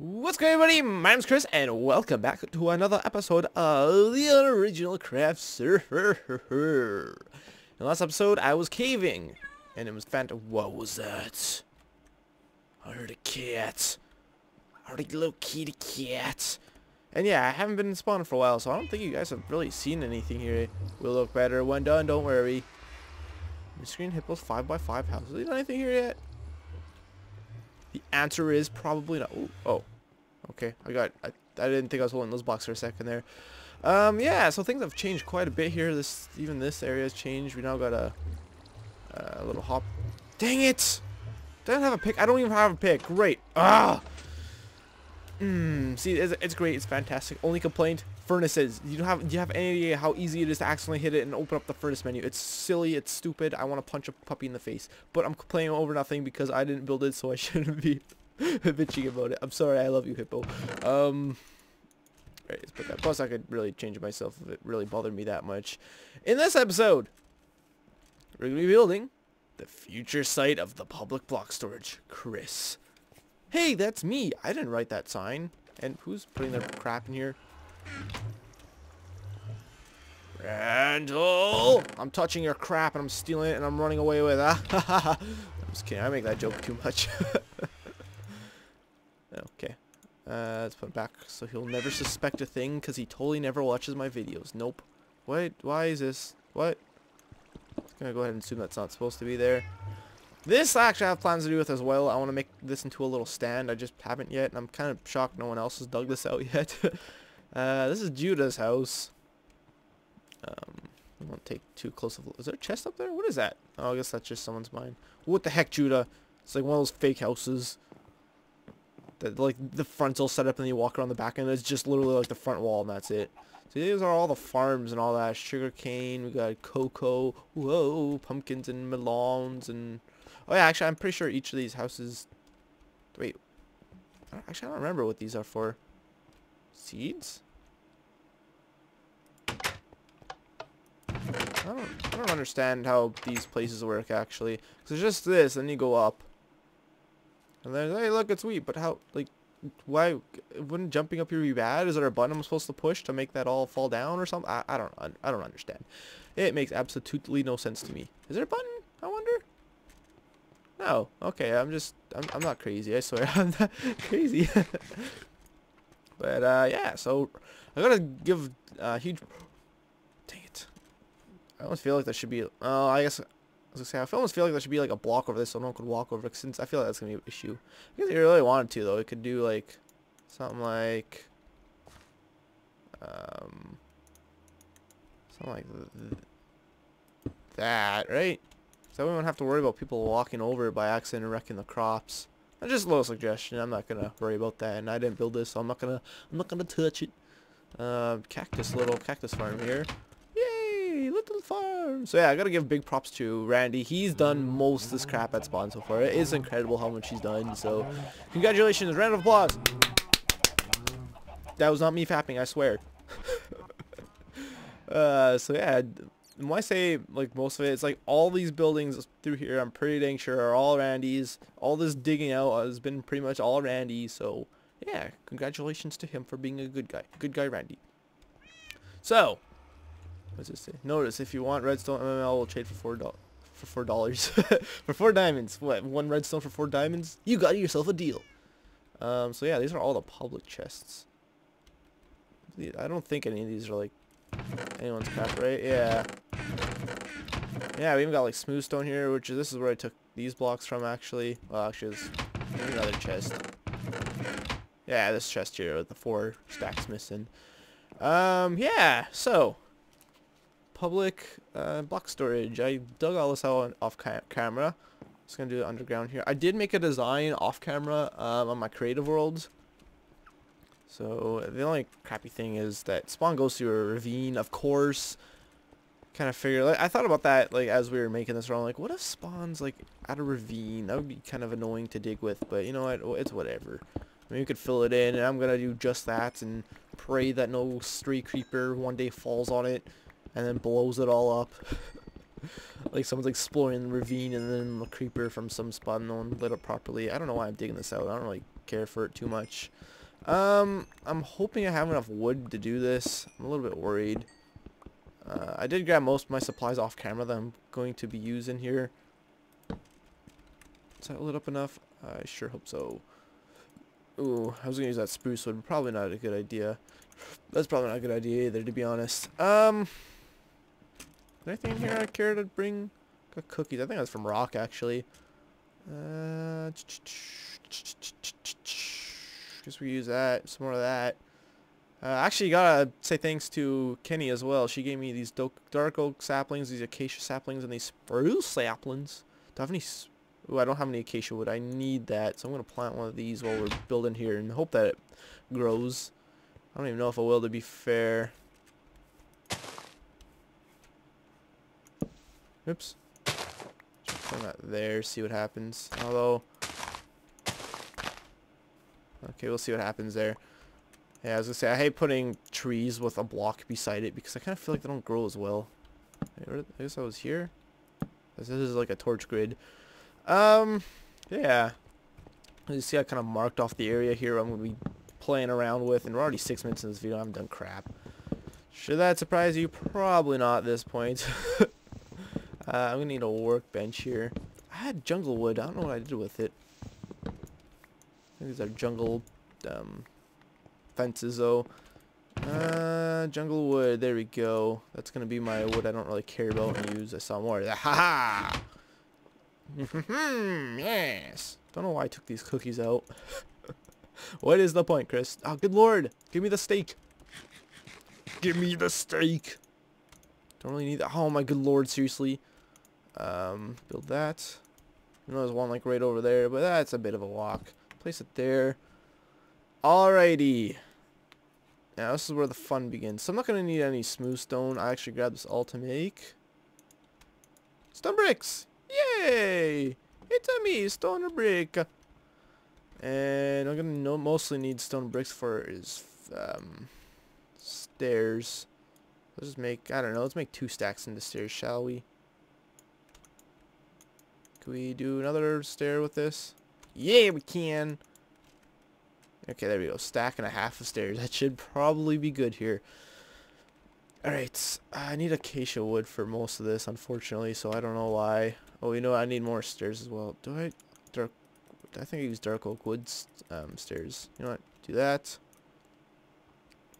What's going on everybody? My name's Chris and welcome back to another episode of the Unoriginal Craft Server. In the last episode I was caving and it was phantom. What was that? I heard a cat. I heard a little kitty cat. And yeah, I haven't been in spawn for a while so I don't think you guys have really seen anything here. Will look better when done, don't worry. The screen hippos 5x5 houses. Is there anything here yet? The answer is probably not. Ooh, oh, okay. I got. I, I didn't think I was holding those blocks for a second there. Um, yeah. So things have changed quite a bit here. This even this area has changed. We now got a, a little hop. Dang it! Don't have a pick. I don't even have a pick. Great. Ah. Hmm. see, it's, it's great. It's fantastic. Only complaint: furnaces. You don't have. Do you have any idea how easy it is to accidentally hit it and open up the furnace menu? It's silly. It's stupid. I want to punch a puppy in the face. But I'm complaining over nothing because I didn't build it, so I shouldn't be bitching about it. I'm sorry. I love you, hippo. Um. Right, let's put that. Plus, I could really change myself if it really bothered me that much. In this episode, we're gonna be building the future site of the public block storage. Chris. Hey, that's me. I didn't write that sign. And who's putting their crap in here? Randl! I'm touching your crap and I'm stealing it and I'm running away with it. I'm just kidding. I make that joke too much. okay. Uh, let's put it back so he'll never suspect a thing because he totally never watches my videos. Nope. Wait, why is this? What? I'm gonna go ahead and assume that's not supposed to be there. This I actually have plans to do with as well. I want to make this into a little stand. I just haven't yet. And I'm kind of shocked no one else has dug this out yet. Uh, this is Judah's house. Um, I won't take too close of a look. Is there a chest up there? What is that? Oh, I guess that's just someone's mine. What the heck, Judah? It's like one of those fake houses. That like the front's all set up and then you walk around the back and it's just literally like the front wall and that's it. So these are all the farms and all that. Sugar cane, we got cocoa, whoa, pumpkins and melons and... Oh yeah, actually I'm pretty sure each of these houses... Wait. Actually I don't remember what these are for. Seeds? I don't, I don't understand how these places work actually. Cause it's just this, and you go up. And then, hey, look, it's wheat. But how, like, why, wouldn't jumping up here be bad? Is there a button I'm supposed to push to make that all fall down or something? I, I don't, I don't understand. It makes absolutely no sense to me. Is there a button? I wonder. No. Okay, I'm just, I'm, I'm not crazy. I swear, I'm not crazy. but uh, yeah, so I gotta give a huge Dang it! I almost feel like there should be. Oh, I guess I was gonna say I almost feel like there should be like a block over this so no one could walk over. Since I feel like that's gonna be an issue. If you really wanted to though, it could do like something like um something like th that, right? So we won't have to worry about people walking over by accident and wrecking the crops. Just a little suggestion. I'm not gonna worry about that, and I didn't build this, so I'm not gonna I'm not gonna touch it. Uh, cactus, little cactus farm here Yay, little farm. So yeah, I gotta give big props to Randy. He's done most of this crap at spawn so far. It is incredible how much he's done. So congratulations, round of applause. That was not me fapping, I swear. uh, so yeah, when I say like most of it, it's like all these buildings through here, I'm pretty dang sure are all Randy's. All this digging out has been pretty much all Randy. So yeah, congratulations to him for being a good guy. Good guy, Randy. So, What's this say? Notice if you want redstone MML will trade for four dollars for four dollars for four diamonds. What? One redstone for four diamonds? You got yourself a deal. Um. So yeah, these are all the public chests. I don't think any of these are like anyone's crap, right? Yeah. Yeah, we even got like smooth stone here, which is this is where I took these blocks from actually. Well, actually, it's another chest. Yeah, this chest here with the four stacks missing. Um. Yeah. So public uh, block storage. I dug all this out off ca camera. Just gonna do it underground here. I did make a design off camera um, on my creative worlds. So the only crappy thing is that spawn goes through a ravine, of course. Kind of figure. Like, I thought about that like as we were making this run. Like, what if spawns like at a ravine? That would be kind of annoying to dig with. But you know what? It's whatever. I mean, you could fill it in, and I'm gonna do just that and pray that no stray creeper one day falls on it and then blows it all up. like someone's exploring the ravine and then a creeper from some spot no one lit up properly. I don't know why I'm digging this out. I don't really care for it too much. Um, I'm hoping I have enough wood to do this. I'm a little bit worried. Uh, I did grab most of my supplies off camera that I'm going to be using here. Is that lit up enough? I sure hope so. Ooh, I was going to use that spruce wood. Probably not a good idea. That's probably not a good idea either, to be honest. Um, anything here I care to bring? Got cookies. I think that's from Rock, actually. Uh, guess we use that. Some more of that. Uh, actually, gotta say thanks to Kenny as well. She gave me these dark oak saplings, these acacia saplings, and these spruce saplings. Do I have any... Ooh, I don't have any acacia wood. I need that, so I'm gonna plant one of these while we're building here and hope that it grows. I don't even know if I will, to be fair. Oops. Put that there, see what happens. Although... Okay, we'll see what happens there. Yeah, I was gonna say, I hate putting trees with a block beside it because I kind of feel like they don't grow as well. I guess I was here. This is like a torch grid. Um, yeah. You see, I kind of marked off the area here I'm going to be playing around with, and we're already six minutes in this video. I haven't done crap. Should that surprise you? Probably not at this point. uh, I'm going to need a workbench here. I had jungle wood. I don't know what I did with it. These are jungle um, fences though. Uh, jungle wood, there we go. That's gonna be my wood I don't really care about and use. I saw more. Ha ha! yes! Don't know why I took these cookies out. what is the point, Chris? Oh, good lord! Give me the steak! Give me the steak! Don't really need that. Oh my good lord, seriously. Um, build that. You know, there's one like right over there, but that's a bit of a walk. Place it there. Alrighty. Now this is where the fun begins. So I'm not going to need any smooth stone. I actually grabbed this all to make. Stone bricks! Yay! It's a me, stone brick. And I'm going to mostly need stone bricks for his um, stairs. Let's just make, I don't know, let's make two stacks into stairs, shall we? Can we do another stair with this? Yeah, we can. Okay, there we go. Stack and a half of stairs. That should probably be good here. Alright, I need acacia wood for most of this, unfortunately, so I don't know why. Oh, you know? I need more stairs as well. Do I... Dark... I think I use dark oak wood um, stairs. You know what? Do that.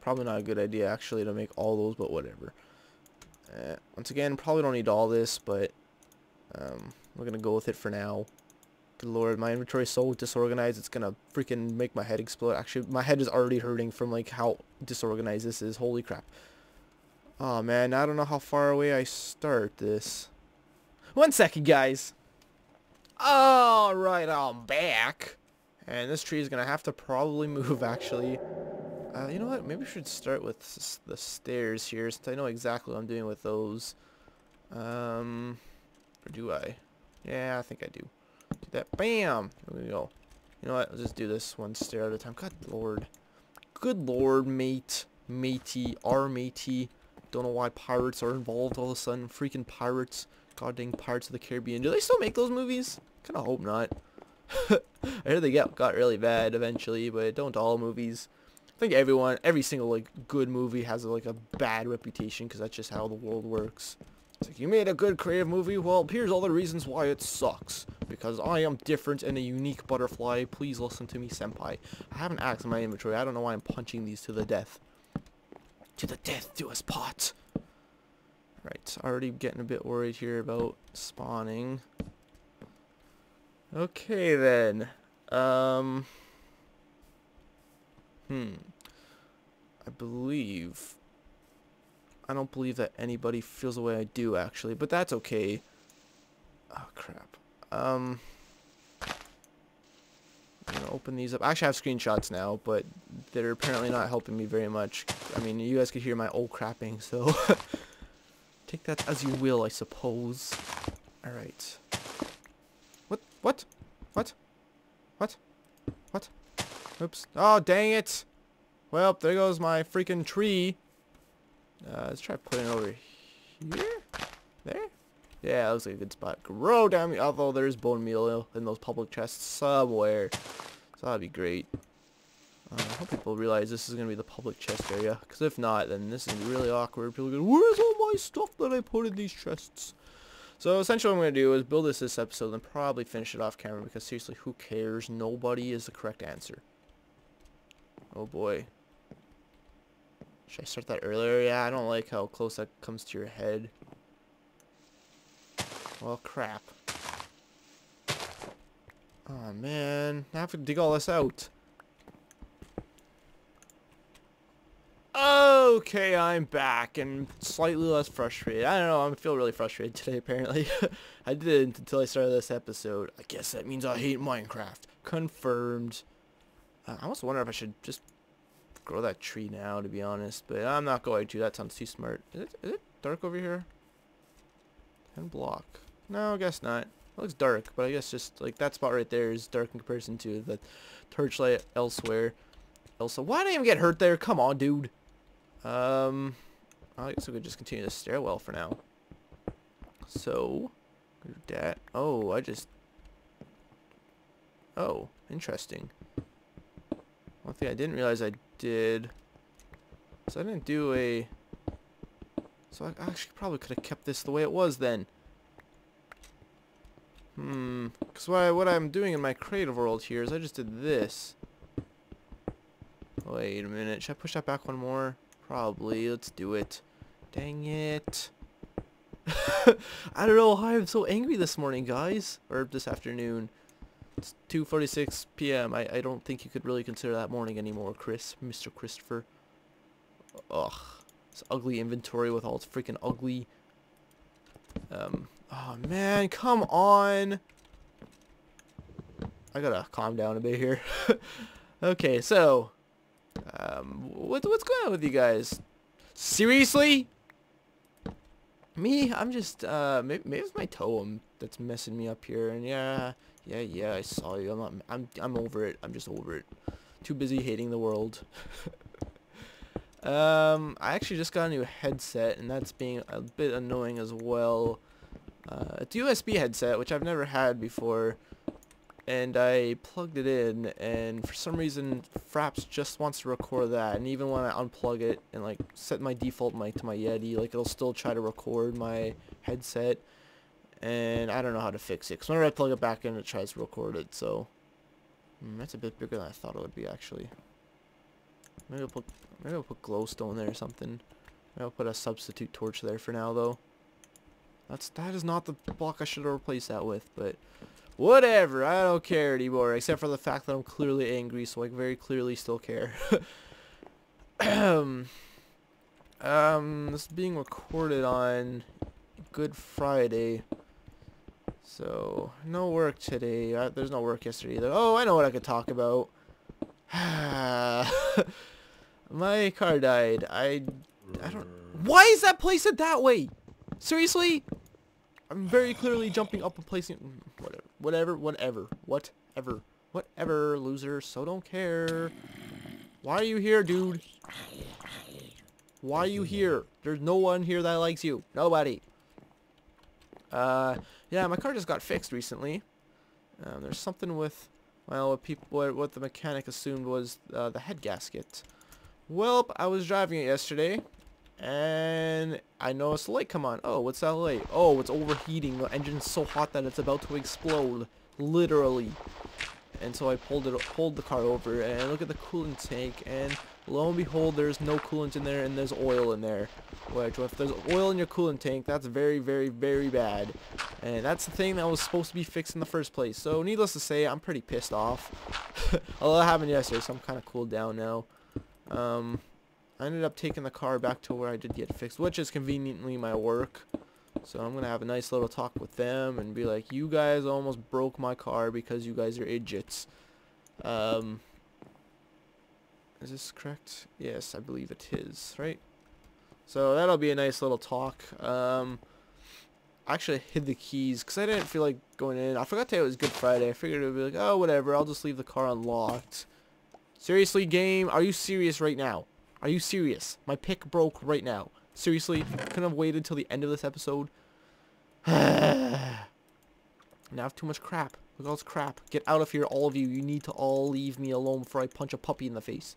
Probably not a good idea, actually, to make all those, but whatever. Uh, once again, probably don't need all this, but um, we're going to go with it for now. Good lord, my inventory is so disorganized, it's gonna freaking make my head explode. Actually, my head is already hurting from like how disorganized this is. Holy crap. Oh man, I don't know how far away I start this. One second, guys. Alright, I'm back. And this tree is gonna have to probably move, actually. Uh, you know what? Maybe we should start with the stairs here, since I know exactly what I'm doing with those. Um, or do I? Yeah, I think I do. That. Bam! There we go. You know what? Let's just do this one stair at a time. God lord. Good lord, mate. Matey. Our matey. Don't know why pirates are involved all of a sudden. Freaking pirates. God dang Pirates of the Caribbean. Do they still make those movies? Kinda hope not. I hear they got, got really bad eventually, but don't all movies. I think everyone, every single like good movie has like a bad reputation because that's just how the world works. It's like, you made a good creative movie? Well, here's all the reasons why it sucks. Because I am different and a unique butterfly. Please listen to me, senpai. I haven't asked in my inventory. I don't know why I'm punching these to the death. To the death do us pot. Right, already getting a bit worried here about spawning. Okay then. Um. Hmm. I believe I don't believe that anybody feels the way I do, actually, but that's okay. Oh, crap. Um, I'm going to open these up. I actually have screenshots now, but they're apparently not helping me very much. I mean, you guys could hear my old crapping, so take that as you will, I suppose. Alright. What? What? What? What? What? Oops. Oh, dang it! Well, there goes my freaking tree. Uh, let's try putting it over here. There? Yeah, that looks like a good spot. Grow down, although there's bone meal in those public chests somewhere. So that'd be great. Uh, I hope people realize this is going to be the public chest area. Because if not, then this is really awkward. People go, where's all my stuff that I put in these chests? So essentially what I'm going to do is build this this episode and probably finish it off camera. Because seriously, who cares? Nobody is the correct answer. Oh boy. Should I start that earlier? Yeah, I don't like how close that comes to your head. Well, crap. Oh man, I have to dig all this out. Okay, I'm back and slightly less frustrated. I don't know, I feel really frustrated today apparently. I didn't until I started this episode. I guess that means I hate Minecraft. Confirmed. Uh, I almost wonder if I should just grow that tree now, to be honest. But I'm not going to. That sounds too smart. Is it, is it dark over here? 10 block. No, I guess not. It looks dark, but I guess just like that spot right there is dark in comparison to the torchlight elsewhere. Elsa, why did I even get hurt there? Come on, dude. Um, I guess we could just continue the stairwell for now. So, that. Oh, I just. Oh, interesting. One thing I didn't realize I did. So I didn't do a. So I actually probably could have kept this the way it was then. Hmm. Because what, what I'm doing in my creative world here is I just did this. Wait a minute. Should I push that back one more? Probably. Let's do it. Dang it. I don't know why I'm so angry this morning, guys. Or this afternoon. It's 2.46 p.m. I, I don't think you could really consider that morning anymore, Chris. Mr. Christopher. Ugh. This ugly inventory with all its freaking ugly... Um, oh, man. Come on. I gotta calm down a bit here. okay, so... Um, what, what's going on with you guys? Seriously? Me? I'm just, uh, maybe, maybe it's my toe that's messing me up here. And yeah, yeah, yeah, I saw you. I'm I'm, I'm over it. I'm just over it. Too busy hating the world. um, I actually just got a new headset, and that's being a bit annoying as well. Uh, it's a USB headset, which I've never had before. And I plugged it in, and for some reason, Fraps just wants to record that. And even when I unplug it and like set my default mic to my Yeti, like it'll still try to record my headset and I don't know how to fix it. Because whenever I plug it back in, it tries to record it. So mm, that's a bit bigger than I thought it would be, actually. Maybe I'll put maybe I'll put glowstone there or something. Maybe I'll put a substitute torch there for now, though. That's that is not the block I should have replaced that with, but whatever. I don't care anymore, except for the fact that I'm clearly angry, so I very clearly still care. um, this is being recorded on Good Friday. So, no work today. Uh, there's no work yesterday either. Oh, I know what I could talk about. My car died. I, I don't... Why is that placed that way? Seriously? I'm very clearly jumping up and placing... Whatever. Whatever. Whatever. Whatever. Whatever, loser. So don't care. Why are you here, dude? Why are you here? There's no one here that likes you. Nobody. Uh, yeah, my car just got fixed recently. Um, there's something with, well, what people, what, what the mechanic assumed was uh, the head gasket. Well, I was driving it yesterday, and I noticed the light come on. Oh, what's that light? Oh, it's overheating. The engine's so hot that it's about to explode, literally. And so I pulled it, pulled the car over, and look at the coolant tank, and lo and behold, there's no coolant in there, and there's oil in there. Which, if there's oil in your coolant tank, that's very, very, very bad. And that's the thing that was supposed to be fixed in the first place. So, needless to say, I'm pretty pissed off. Although that happened yesterday, so I'm kind of cooled down now. Um, I ended up taking the car back to where I did get fixed, which is conveniently my work. So I'm going to have a nice little talk with them and be like, you guys almost broke my car because you guys are idiots. Um, is this correct? Yes, I believe it is, right? So that'll be a nice little talk. Um, I actually hid the keys because I didn't feel like going in. I forgot today it was Good Friday. I figured it would be like, oh, whatever. I'll just leave the car unlocked. Seriously, game? Are you serious right now? Are you serious? My pick broke right now. Seriously? Couldn't have waited till the end of this episode? now I have too much crap. Look at all this crap. Get out of here, all of you. You need to all leave me alone before I punch a puppy in the face.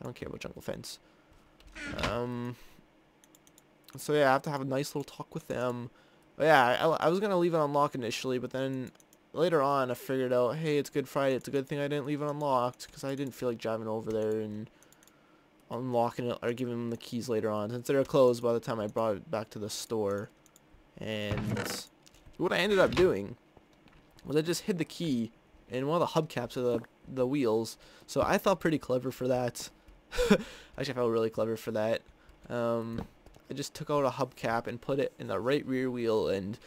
I don't care about jungle fence. Um. So yeah, I have to have a nice little talk with them. But yeah, I, I was gonna leave it unlocked initially, but then later on I figured out, hey, it's Good Friday. It's a good thing I didn't leave it unlocked because I didn't feel like driving over there and unlocking it or giving them the keys later on since they were closed by the time I brought it back to the store. And what I ended up doing was I just hid the key in one of the hubcaps of the the wheels. So I felt pretty clever for that. Actually, I felt really clever for that. Um, I just took out a hubcap and put it in the right rear wheel, and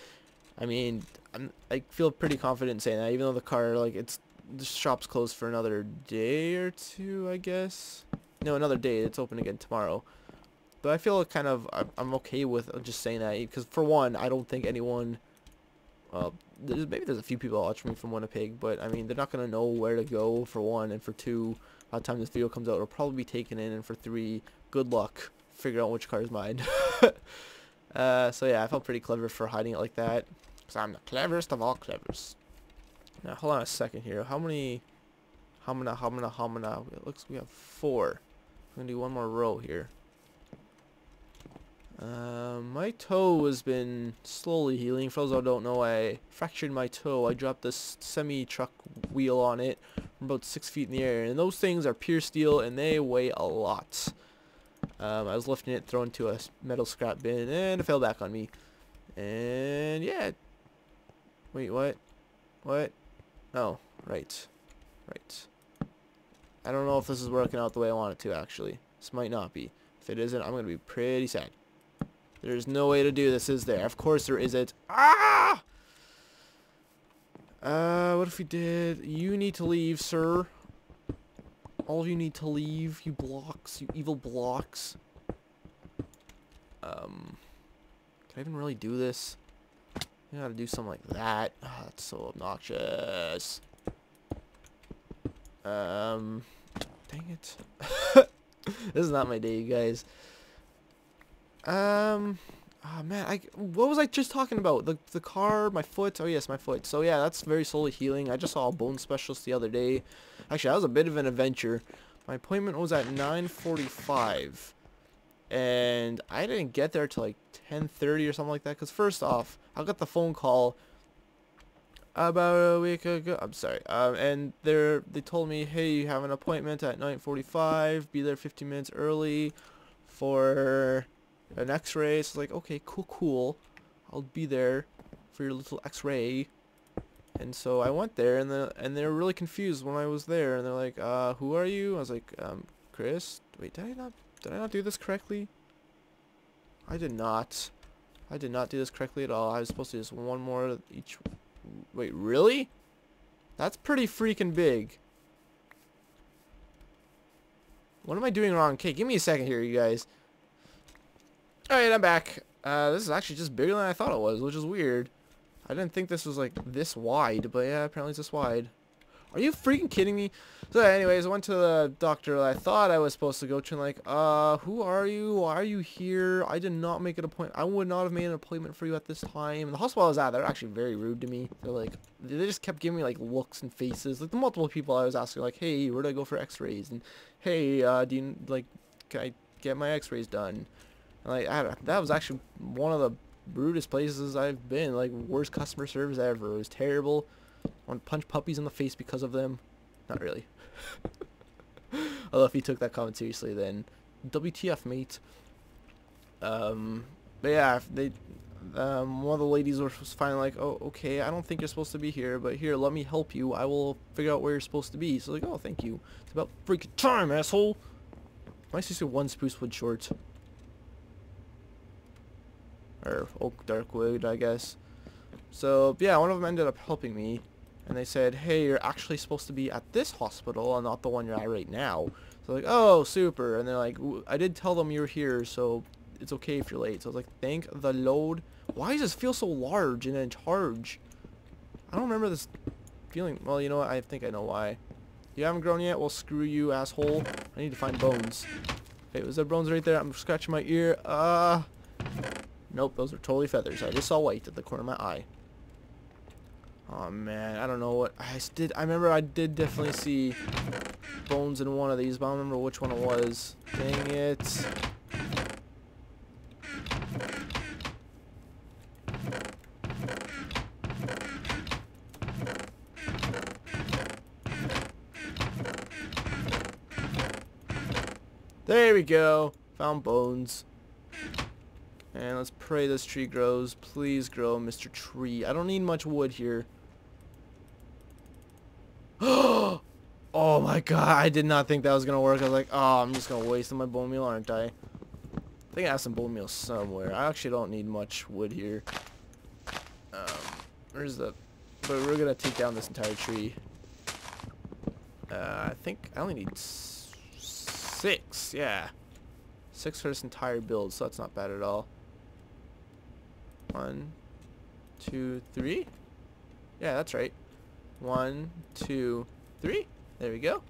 I mean, I'm, I feel pretty confident saying that, even though the car, like, it's the shop's closed for another day or two, I guess. No, another day. It's open again tomorrow. But I feel kind of I'm okay with just saying that because for one, I don't think anyone. Well, there's, maybe there's a few people watching me from Winnipeg, but I mean they're not gonna know where to go for one, and for two, by the time this video comes out, it'll probably be taken in, and for three, good luck figuring out which car is mine. uh, so yeah, I felt pretty clever for hiding it like that, because I'm the cleverest of all clevers. Now hold on a second here. How many? How many? How many? How many? It looks we have four. I'm gonna do one more row here. Uh, my toe has been slowly healing. For those who don't know, I fractured my toe. I dropped this semi-truck wheel on it from about six feet in the air. And those things are pure steel and they weigh a lot. Um, I was lifting it, throwing it to a metal scrap bin, and it fell back on me. And yeah. Wait, what? What? Oh, right. Right. I don't know if this is working out the way I want it to, actually. This might not be. If it isn't, I'm going to be pretty sad. There's no way to do this, is there? Of course there isn't. Ah! Uh, what if we did? You need to leave, sir. All of you need to leave, you blocks, you evil blocks. Um, can I even really do this? You gotta do something like that. Oh, that's so obnoxious. Um, dang it. this is not my day, you guys. Um, oh man, I what was I just talking about? The the car, my foot. Oh yes, my foot. So yeah, that's very slowly healing. I just saw a bone specialist the other day. Actually, that was a bit of an adventure. My appointment was at 9:45, and I didn't get there till like 10:30 or something like that. Cause first off, I got the phone call about a week ago. I'm sorry. Um, and they they told me, hey, you have an appointment at 9:45. Be there 15 minutes early for an x-ray. So like, okay, cool, cool. I'll be there for your little x-ray. And so I went there, and the and they were really confused when I was there, and they're like, uh, who are you? I was like, um, Chris. Wait, did I not did I not do this correctly? I did not. I did not do this correctly at all. I was supposed to just one more each. Wait, really? That's pretty freaking big. What am I doing wrong? Okay, give me a second here, you guys. Alright, I'm back. Uh, this is actually just bigger than I thought it was, which is weird. I didn't think this was like this wide, but yeah, apparently it's this wide. Are you freaking kidding me? So anyways, I went to the doctor I thought I was supposed to go to and like, uh, who are you? Why are you here? I did not make an appointment. I would not have made an appointment for you at this time. The hospital I was at, they're actually very rude to me. They're like, they just kept giving me like looks and faces. Like the multiple people I was asking like, hey, where do I go for x-rays? And hey, uh, do you, like, can I get my x-rays done? Like I, that was actually one of the rudest places I've been. Like worst customer service ever. It was terrible. I want to punch puppies in the face because of them. Not really. Although if he took that comment seriously, then WTF, mate. Um, but yeah, they. Um, one of the ladies was finally like, "Oh, okay, I don't think you're supposed to be here, but here, let me help you. I will figure out where you're supposed to be." So like, "Oh, thank you." It's about freaking time, asshole. My sister one spruce wood short or oak darkwood, I guess. So yeah, one of them ended up helping me, and they said, "Hey, you're actually supposed to be at this hospital and not the one you're at right now." So like, "Oh, super!" And they're like, "I did tell them you're here, so it's okay if you're late." So I was like, "Thank the load." Why does this feel so large and in charge? I don't remember this feeling. Well, you know what? I think I know why. You haven't grown yet? Well, screw you, asshole. I need to find bones. Okay, was there bones right there? I'm scratching my ear. Ah. Uh, Nope, those are totally feathers. I just saw white at the corner of my eye. Oh man, I don't know what I did. I remember I did definitely see bones in one of these, but I don't remember which one it was. Dang it. There we go. Found bones. And let's pray this tree grows. Please grow, Mr. Tree. I don't need much wood here. oh my god, I did not think that was going to work. I was like, oh, I'm just going to waste my bone meal, aren't I? I think I have some bone meal somewhere. I actually don't need much wood here. Um, where's the... But we're going to take down this entire tree. Uh, I think I only need six. Yeah. Six for this entire build, so that's not bad at all. One, two, three. Yeah, that's right. One, two, three. There we go.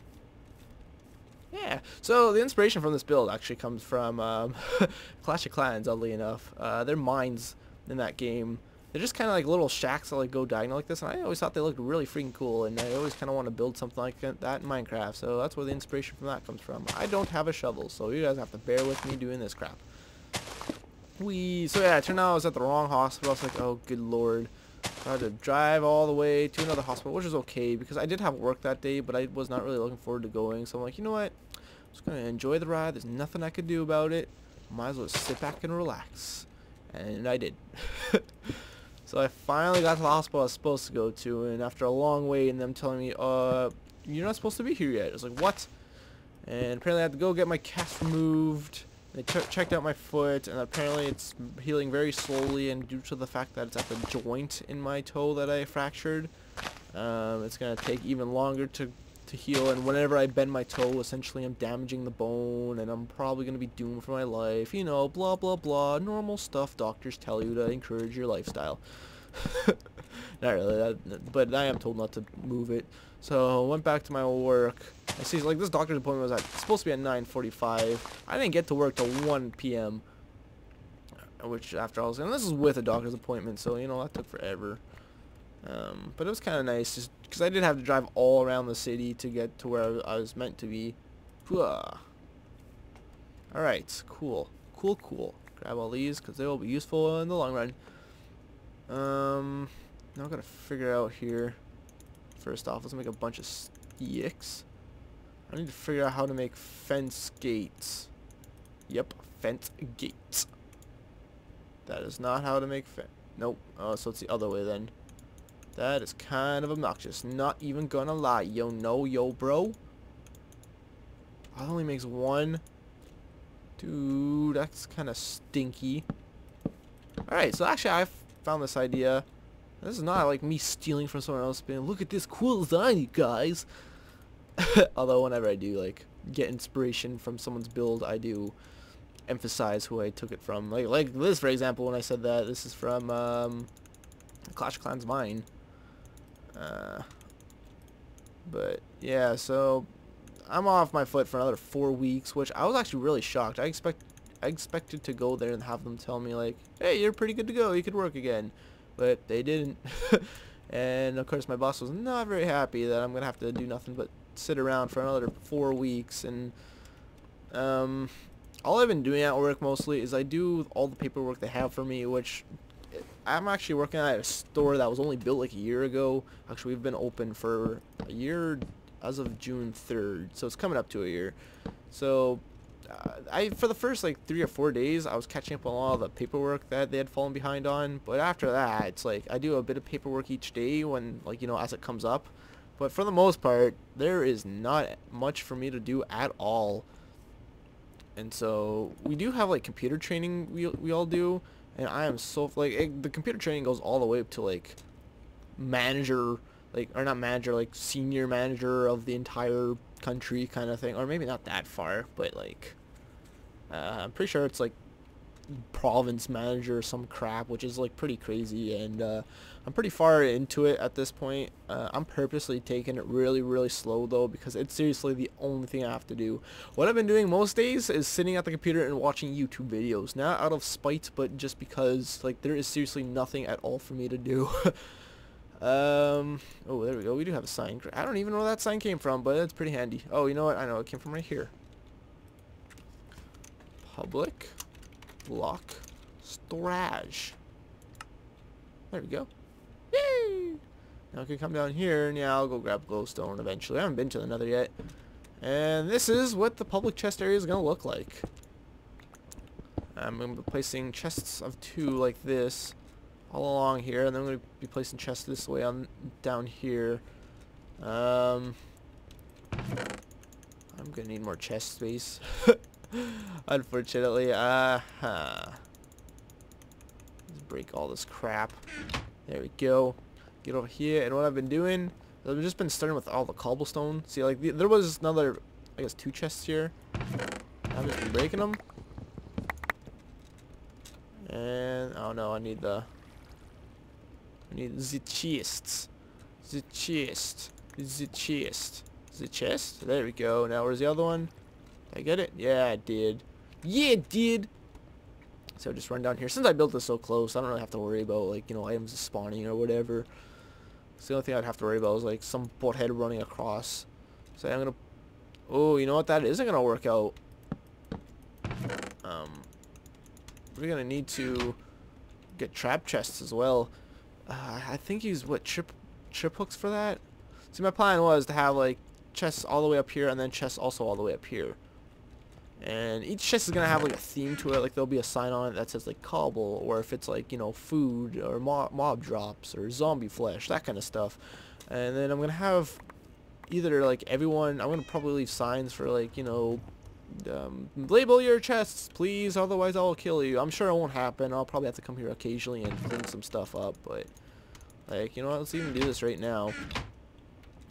Yeah. So the inspiration from this build actually comes from um, Clash of Clans, oddly enough. Uh, their mines in that game, they're just kind of like little shacks that like go diagonal like this, and I always thought they looked really freaking cool, and I always kind of want to build something like that in Minecraft. So that's where the inspiration from that comes from. I don't have a shovel, so you guys have to bear with me doing this crap. We so yeah, it turned out I was at the wrong hospital. I was like, oh good lord. I had to drive all the way to another hospital, which is okay because I did have work that day, but I was not really looking forward to going. So I'm like, you know what? I'm just gonna enjoy the ride. There's nothing I could do about it. Might as well sit back and relax. And I did. so I finally got to the hospital I was supposed to go to, and after a long wait and them telling me, uh, you're not supposed to be here yet. I was like, what? And apparently I had to go get my cast removed they ch checked out my foot, and apparently it's healing very slowly, and due to the fact that it's at the joint in my toe that I fractured, um, it's going to take even longer to, to heal, and whenever I bend my toe, essentially I'm damaging the bone, and I'm probably going to be doomed for my life, you know, blah blah blah, normal stuff doctors tell you to encourage your lifestyle. not really, that, but I am told not to move it. So went back to my old work. I see, like, this doctor's appointment was at, supposed to be at 9.45. I didn't get to work till 1 p.m. Which, after all, and this is with a doctor's appointment, so, you know, that took forever. Um, but it was kind of nice, just because I did have to drive all around the city to get to where I was meant to be. Alright, cool. Cool, cool. Grab all these, because they will be useful in the long run. Um, now i got to figure out here. First off, let's make a bunch of sticks. I need to figure out how to make fence gates. Yep, fence gates. That is not how to make fence. Nope. Oh, so it's the other way then. That is kind of obnoxious. Not even gonna lie. Yo, no, yo, bro. That only makes one. Dude, that's kind of stinky. Alright, so actually I found this idea. This is not like me stealing from someone else being, look at this cool design, you guys. Although whenever I do like get inspiration from someone's build, I do emphasize who I took it from. Like like this for example, when I said that this is from um, Clash Clans Mine. Uh, but yeah, so I'm off my foot for another four weeks, which I was actually really shocked. I expect I expected to go there and have them tell me like, hey, you're pretty good to go. You could work again, but they didn't. and of course, my boss was not very happy that I'm gonna have to do nothing but sit around for another four weeks. And um, all I've been doing at work mostly is I do all the paperwork they have for me which I'm actually working at a store that was only built like a year ago. Actually we've been open for a year as of June 3rd so it's coming up to a year. So uh, I for the first like three or four days I was catching up on all the paperwork that they had fallen behind on but after that it's like I do a bit of paperwork each day when like you know as it comes up but for the most part, there is not much for me to do at all. And so we do have like computer training we, we all do. And I am so, like, it, the computer training goes all the way up to like manager, like, or not manager, like senior manager of the entire country kind of thing. Or maybe not that far, but like, uh, I'm pretty sure it's like province manager or some crap, which is like pretty crazy. And uh, I'm pretty far into it at this point. Uh, I'm purposely taking it really, really slow though because it's seriously the only thing I have to do. What I've been doing most days is sitting at the computer and watching YouTube videos. Not out of spite, but just because like there is seriously nothing at all for me to do. Um, oh, there we go. We do have a sign. I don't even know where that sign came from, but it's pretty handy. Oh, you know what? I know. It came from right here. Public block storage. There we go. Yay! Now I can come down here, and yeah, I'll go grab glowstone eventually. I haven't been to the nether yet. And this is what the public chest area is going to look like. I'm going to be placing chests of two like this all along here, and then I'm going to be placing chests this way on down here. Um, I'm going to need more chest space. Unfortunately, uh huh. Let's break all this crap. There we go. Get over here, and what I've been doing, I've just been starting with all the cobblestone. See, like, the, there was another, I guess, two chests here. I've just been breaking them. And, oh no, I need the, the chests. The chest. The chest. The chest? There we go. Now, where's the other one? Did I get it? Yeah, I did. Yeah, it did. So just run down here. Since I built this so close, I don't really have to worry about, like, you know, items spawning or whatever. So the only thing I'd have to worry about is, like, some butthead running across. So I'm to... Oh, you know what? That isn't to work out. Um, we're to need to get trap chests as well. Uh, I think he's, what, trip, trip hooks for that? See, my plan was to have, like, chests all the way up here and then chests also all the way up here. And each chest is to have like a theme to it, like there'll be a sign on it that says like cobble, or if it's like, you know, food, or mob, mob drops, or zombie flesh, that kind of stuff. And then I'm to have either like everyone, I'm to probably leave signs for like, you know, um, label your chests, please, otherwise I'll kill you. I'm sure it won't happen, I'll probably have to come here occasionally and clean some stuff up, but, like, you know what, let's even do this right now.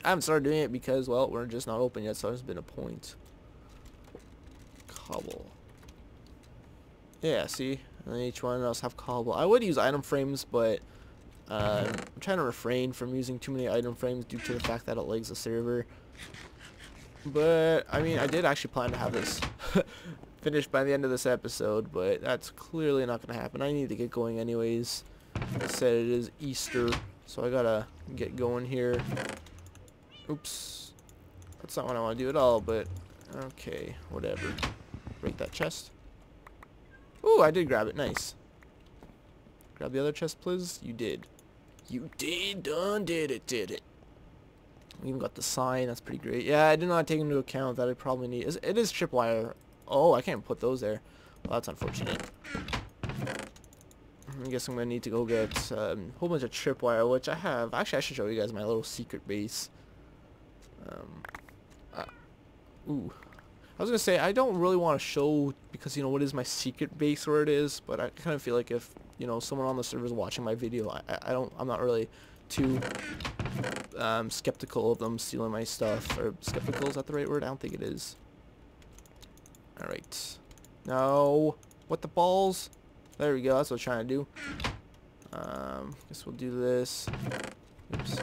I haven't started doing it because, well, we're just not open yet, so there's been a point cobble. Yeah, see? And each one else have cobble. I would use item frames, but uh, I'm trying to refrain from using too many item frames due to the fact that it lags the server. But, I mean, I did actually plan to have this finished by the end of this episode, but that's clearly not going to happen. I need to get going anyways. I said it is Easter, so I gotta get going here. Oops. That's not what I want to do at all, but okay, whatever break that chest. Ooh, I did grab it. Nice. Grab the other chest, please. You did. You did. Done did it. Did it. We even got the sign. That's pretty great. Yeah, I did not take into account that I probably need... It is tripwire. Oh, I can't put those there. Well, that's unfortunate. I guess I'm going to need to go get um, a whole bunch of tripwire, which I have. Actually, I should show you guys my little secret base. Um, uh, ooh, I was gonna say I don't really want to show because you know what is my secret base where it is, but I kind of feel like if you know someone on the server is watching my video, I, I don't I'm not really too um, skeptical of them stealing my stuff or skeptical is that the right word? I don't think it is. All right, no, what the balls? There we go. That's what I'm trying to do. Um, guess we'll do this. Oops.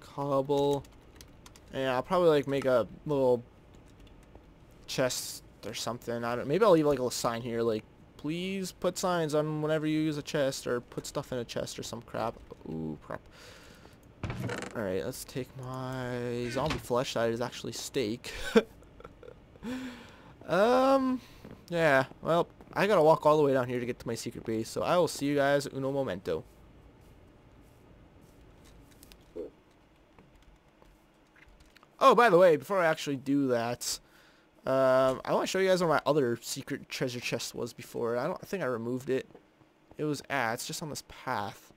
Cobble. Yeah, I'll probably like make a little chest or something. I don't. Maybe I'll leave like a sign here, like please put signs on whenever you use a chest or put stuff in a chest or some crap. Ooh, crap. Alright, let's take my zombie flesh. That is actually steak. um, yeah, well, I gotta walk all the way down here to get to my secret base, so I will see you guys in uno momento. Oh, by the way, before I actually do that, um, I want to show you guys where my other secret treasure chest was before. I don't I think I removed it. It was at, it's just on this path.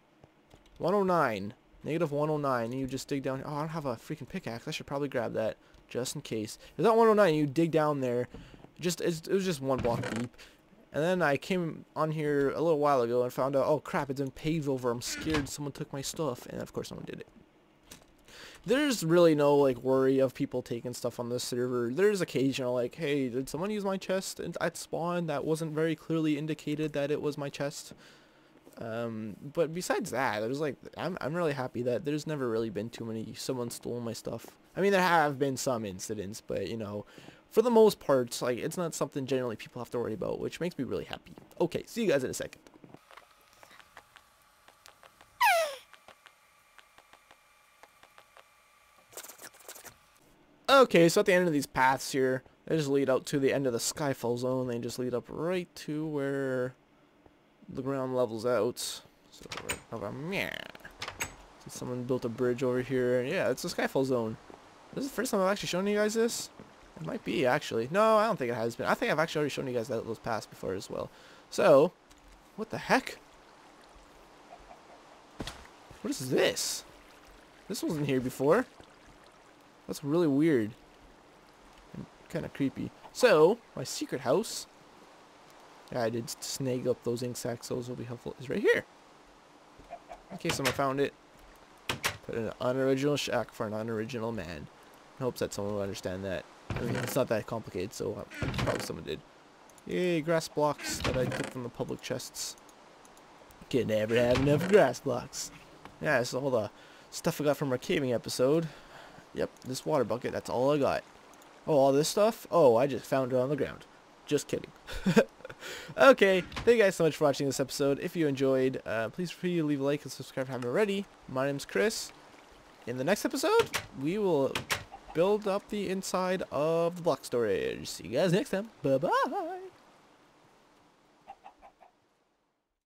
109. Negative 109. And you just dig down. Oh, I don't have a freaking pickaxe. I should probably grab that just in case. It's that 109. You dig down there. Just it was just one block deep. And then I came on here a little while ago and found out, oh crap, it's been paved over. I'm scared someone took my stuff. And of course someone did it there's really no like worry of people taking stuff on this server. There's occasional like, hey, did someone use my chest and at spawn? That wasn't very clearly indicated that it was my chest. Um, but besides that, I was like, I'm, I'm really happy that there's never really been too many, someone stole my stuff. I mean, there have been some incidents, but you know, for the most part, like it's not something generally people have to worry about, which makes me really happy. Okay, see you guys in a second. Okay, so at the end of these paths here, they just lead out to the end of the Skyfall zone. They just lead up right to where the ground levels out. So right over. See someone built a bridge over here. Yeah, it's a Skyfall zone. This is the first time I've actually shown you guys this. It might be, actually. No, I don't think it has been. I think I've actually already shown you guys that those paths before as well. So, what the heck? What is this? This wasn't here before. That's really weird. Kind of creepy. So, my secret house. Yeah, I did snag up those ink sacs. Those will be helpful. Is right here. In case someone found it. Put an unoriginal shack for an unoriginal man. In hopes that someone will understand that. I mean, it's not that complicated, so uh, probably someone did. Yay, grass blocks that I took from the public chests. Can never have enough grass blocks. Yeah, so all the stuff I got from our caving episode. Yep, this water bucket, that's all I got. Oh, all this stuff? Oh, I just found it on the ground. Just kidding. okay, thank you guys so much for watching this episode. If you enjoyed, uh, please feel free to leave a like and subscribe if you haven't already. My name's Chris. In the next episode, we will build up the inside of the block storage. See you guys next time. Bye-bye.